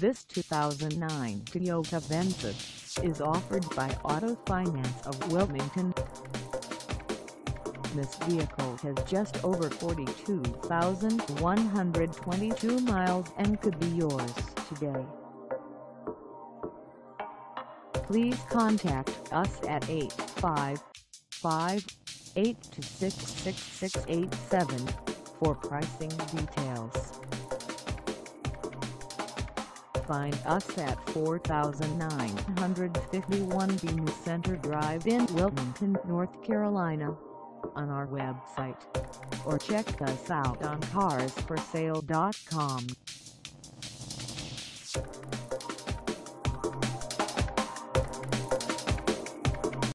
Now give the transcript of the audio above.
This 2009 Toyota Venza is offered by Auto Finance of Wilmington. This vehicle has just over 42,122 miles and could be yours today. Please contact us at 855-826-6687 for pricing details. Find us at 4951 B New Center Drive in Wilmington, North Carolina on our website or check us out on carsforsale.com.